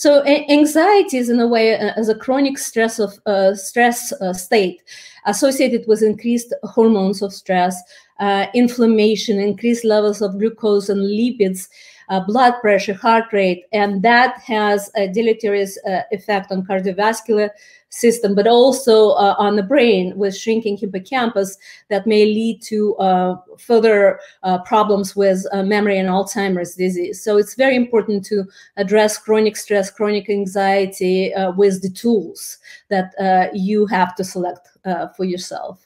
So anxiety is in a way as a chronic stress of uh, stress uh, state associated with increased hormones of stress, uh, inflammation, increased levels of glucose and lipids, uh, blood pressure, heart rate, and that has a deleterious uh, effect on cardiovascular system, but also uh, on the brain with shrinking hippocampus that may lead to uh, further uh, problems with uh, memory and Alzheimer's disease. So it's very important to address chronic stress, chronic anxiety with the tools that you have to select for yourself.